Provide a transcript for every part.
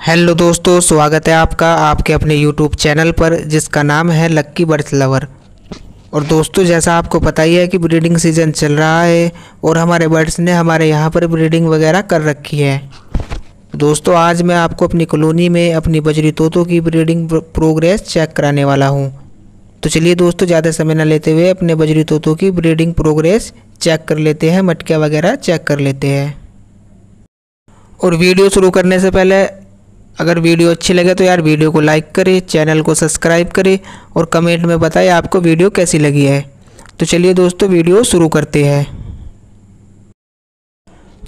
Hello दोस्तों, स्वागत है आपका आपके अपने यूट्यूब चैनल पर, जिसका नाम है लक्की बर्थ लवर और दोस्तों, जैसा आपको पता ही है कि ब्रीडिंग सीज़न चल रहा है, और हमारे बर्ड्स ने हमारे यहाँ पर ब्रीडिंग वगैरह कर रखी है। दोस्तों, आज मैं आपको अपनी कॉलोनी में अपनी बजरी तोतों की ब्रीडिंग प्रोग्रेस चेक कराने वाला हूँ। तो चलिए दोस्तों, ज़्यादा समय न लेते हुए अपने बजरी तोतों की ब्रीडिंग प्रोग्रेस चेक कर लेते हैं, मटकियाँ वगैरह चेक कर लेते हैं। और वीडियो शुरू करने से पहले अगर वीडियो अच्छी लगे तो यार वीडियो को लाइक करें, चैनल को सब्सक्राइब करें और कमेंट में बताएँ आपको वीडियो कैसी लगी है। तो चलिए दोस्तों, वीडियो शुरू करते हैं।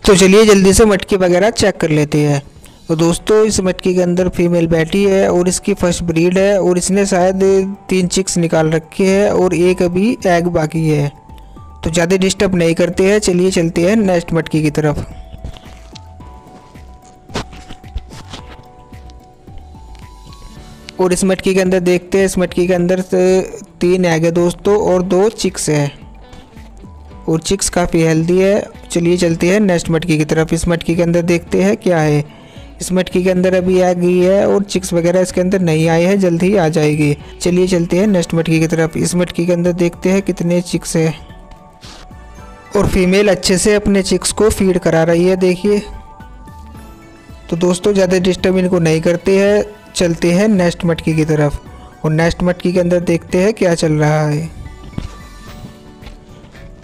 तो चलिए जल्दी से मटकी वगैरह चेक कर लेते हैं। तो दोस्तों, इस मटकी के अंदर फीमेल बैठी है और इसकी फ़र्स्ट ब्रीड है और इसने शायद तीन चिक्स निकाल रखे हैं और एक अभी एग बाकी है। तो ज़्यादा डिस्टर्ब नहीं करते हैं, चलिए चलते हैं नेक्स्ट मटकी की तरफ़। और इस मटकी के अंदर देखते हैं, इस मटकी के अंदर तीन एग है दोस्तों और दो चिक्स है। और चिक्स काफ़ी हेल्दी है। चलिए चलते हैं नेक्स्ट मटकी की तरफ़। इस मटकी के अंदर देखते हैं क्या है। इस मटकी के अंदर अभी आ गई है और चिक्स वगैरह इसके अंदर नहीं आए हैं, जल्द ही आ जाएगी। चलिए चलते हैं नेक्स्ट मटकी की तरफ़। इस मटकी के अंदर देखते हैं कितने चिक्स है। और फीमेल अच्छे से अपने चिक्स को फ़ीड करा रही है, देखिए। तो दोस्तों, ज़्यादा डिस्टर्ब इनको नहीं करते हैं। चलते हैं नेक्स्ट मटकी की तरफ़। और नेक्स्ट मटकी के अंदर देखते हैं क्या चल रहा है।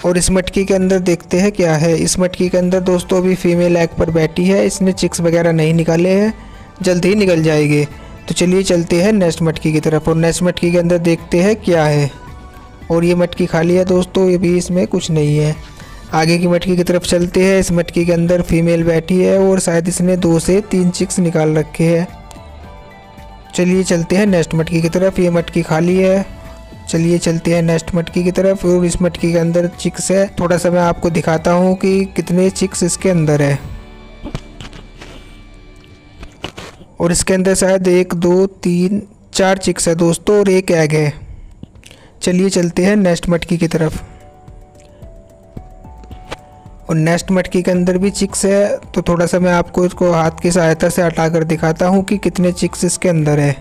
और इस मटकी के अंदर देखते हैं क्या है। इस मटकी के अंदर दोस्तों अभी फीमेल एग पर बैठी है। इसने चिक्स वगैरह नहीं निकाले हैं। जल्द ही निकल जाएँगे। तो चलिए चलते हैं नेक्स्ट मटकी की तरफ़। और नेक्स्ट मटकी के अंदर देखते हैं क्या है। और ये मटकी खाली है दोस्तों। ये भी इसमें कुछ नहीं है। आगे की मटकी की तरफ़ चलते हैं। इस मटकी के अंदर फीमेल बैठी है। और शायद इसने दो से तीन चिक्स निकाल रखे हैं। चलिए चलते हैं नेक्स्ट मटकी की तरफ़। ये मटकी खाली है। चलिए चलते हैं नेक्स्ट मटकी की तरफ़ और इस मटकी के अंदर चिक्स है। थोड़ा सा मैं आपको दिखाता हूँ कि कितने चिक्स इसके अंदर है। और इसके अंदर शायद एक, दो, तीन, चार चिक्स है दोस्तों और एक एग है। चलिए चलते हैं नेक्स्ट मटकी की तरफ़। और नेक्स्ट मटकी के अंदर भी चिक्स है तो थोड़ा सा मैं आपको इसको हाथ की सहायता से हटा कर दिखाता हूँ कि कितने चिक्स इसके अंदर है।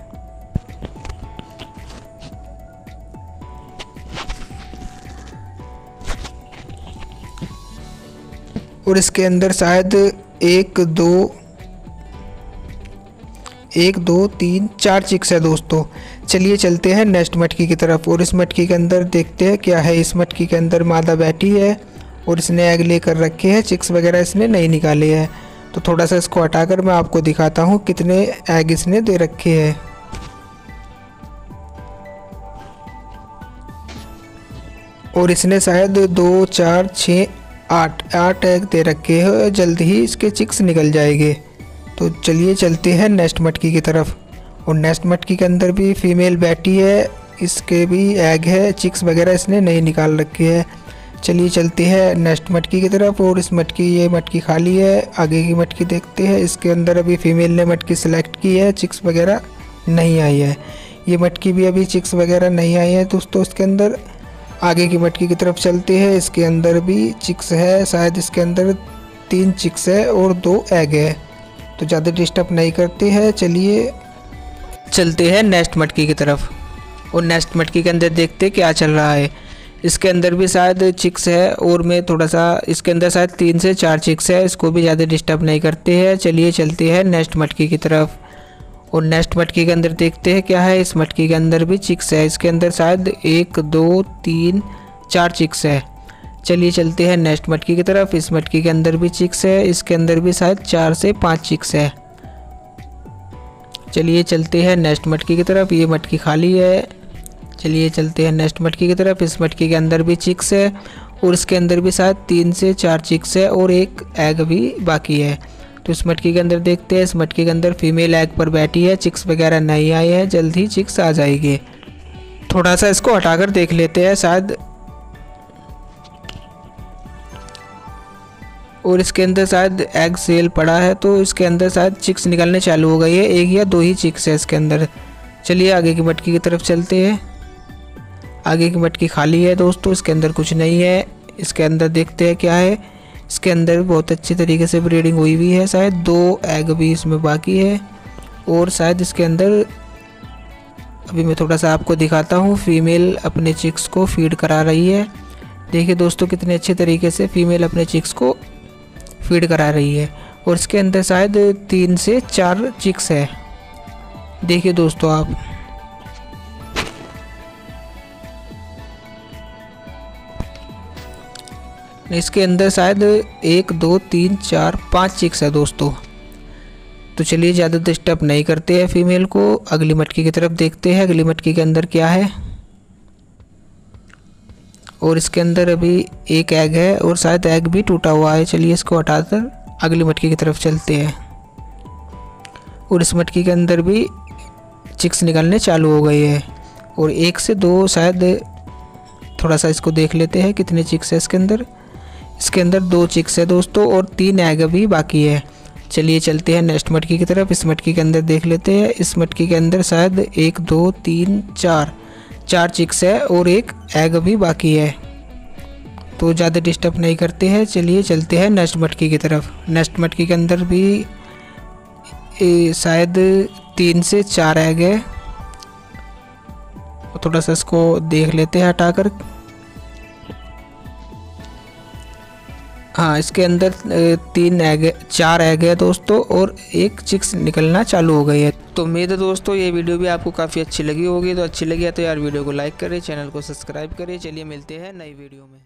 और इसके अंदर शायद एक, दो एक, दो, तीन, चार चिक्स है दोस्तों। चलिए चलते हैं नेक्स्ट मटकी की तरफ़ और इस मटकी के अंदर देखते हैं क्या है। इस मटकी के अंदर मादा बैठी है। और इसने एग लेकर रखे हैं चिक्स वगैरह इसने नहीं निकाले हैं। तो थोड़ा सा इसको हटाकर मैं आपको दिखाता हूँ कितने एग इसने दे रखे हैं। और इसने शायद दो, चार छ आठ आठ एग दे रखे हैं जल्द ही इसके चिक्स निकल जाएँगे। तो चलिए चलते हैं नेक्स्ट मटकी की तरफ़। और नेक्स्ट मटकी के अंदर भी फीमेल बैठी है, इसके भी एग है चिक्स वगैरह इसने नहीं निकाल रखे हैं। चलिए चलते हैं नेक्स्ट मटकी की तरफ़ और इस मटकी, ये मटकी खाली है। आगे की मटकी देखते हैं। इसके अंदर अभी फीमेल ने मटकी सेलेक्ट की है। चिक्स वगैरह नहीं आई है। ये मटकी भी अभी चिक्स वगैरह नहीं आई है। दोस्तों, इसके अंदर आगे की मटकी की तरफ़ चलते हैं। इसके अंदर भी चिक्स है। शायद इसके अंदर तीन चिक्स है और दो एग है। तो ज़्यादा डिस्टर्ब नहीं करते हैं। चलिए, चलते हैं नेक्स्ट मटकी की तरफ़। और नेक्स्ट मटकी के अंदर देखते क्या चल रहा है। इसके अंदर भी शायद चिक्स है, और मैं थोड़ा सा इसके अंदर शायद तीन से चार चिक्स है, इसको भी ज़्यादा डिस्टर्ब नहीं करते हैं। चलिए चलते हैं नेक्स्ट मटकी की तरफ़। और नेक्स्ट मटकी के अंदर देखते हैं क्या है, इस मटकी के अंदर भी चिक्स है। इसके अंदर शायद एक, दो, तीन, चार चिक्स है। चलिए चलते हैं नेक्स्ट मटकी की तरफ़। इस मटकी के अंदर भी चिक्स है, इसके अंदर भी शायद चार से पाँच चिक्स है। चलिए चलते हैं नेक्स्ट मटकी की तरफ़। ये मटकी खाली है। चलिए चलते हैं नेक्स्ट मटकी की तरफ़। इस मटकी के अंदर भी चिक्स है और इसके अंदर भी शायद तीन से चार चिक्स है और एक एग भी बाकी है। तो इस मटकी के अंदर देखते हैं। इस मटकी के अंदर फीमेल एग पर बैठी है। चिक्स वगैरह नहीं आए हैं। जल्द ही चिक्स आ जाएगी। थोड़ा सा इसको हटाकर देख लेते हैं शायद। और इसके अंदर शायद एग सेल पड़ा है तो इसके अंदर शायद चिक्स निकलने चालू हो गई है। एक या दो ही चिक्स है इसके अंदर। चलिए आगे की मटकी की तरफ़ चलते हैं। आगे की मटकी खाली है दोस्तों, इसके अंदर कुछ नहीं है। इसके अंदर देखते हैं क्या है। इसके अंदर बहुत अच्छी तरीके से ब्रीडिंग हुई हुई है शायद। दो एग भी इसमें बाकी है। और शायद इसके अंदर, अभी मैं थोड़ा सा आपको दिखाता हूँ फीमेल अपने चिक्स को फ़ीड करा रही है। देखिए दोस्तों, कितने अच्छे तरीके से फीमेल अपने चिक्स को फ़ीड करा रही है। और इसके अंदर शायद तीन से चार चिक्स है। देखिए दोस्तों आप। इसके अंदर शायद एक, दो, तीन, चार, पाँच चिक्स है दोस्तों। तो चलिए ज़्यादा डिस्टर्ब नहीं करते हैं फीमेल को। अगली मटकी की तरफ़ देखते हैं, अगली मटकी के अंदर क्या है। और इसके अंदर अभी एक एग है और शायद एग भी टूटा हुआ है। चलिए इसको हटाकर अगली मटकी की तरफ़ चलते हैं। और इस मटकी के अंदर भी चिक्स निकलने चालू हो गए हैं। और एक से दो शायद थोड़ा सा इसको देख लेते हैं, कितने चिक्स है इसके अंदर। इसके अंदर दो चिक्स है दोस्तों और तीन एग भी बाकी है। चलिए चलते हैं नेक्स्ट मटकी की तरफ़। इस मटकी के अंदर देख लेते हैं। इस मटकी के अंदर शायद एक, दो, तीन, चार चार चिक्स है और एक एग भी बाकी है। तो ज़्यादा डिस्टर्ब नहीं करते हैं। चलिए चलते हैं नेक्स्ट मटकी की तरफ़। नेक्स्ट मटकी के अंदर भी शायद तीन से चार एग है। थोड़ा सा इसको देख लेते हैं हटाकर। हाँ इसके अंदर तीन एग चार एग है दोस्तों और एक चिक्स निकलना चालू हो गई है। तो उम्मीद है दोस्तों ये वीडियो भी आपको काफ़ी अच्छी लगी होगी। तो अच्छी लगी है तो यार वीडियो को लाइक करें, चैनल को सब्सक्राइब करें। चलिए मिलते हैं नई वीडियो में।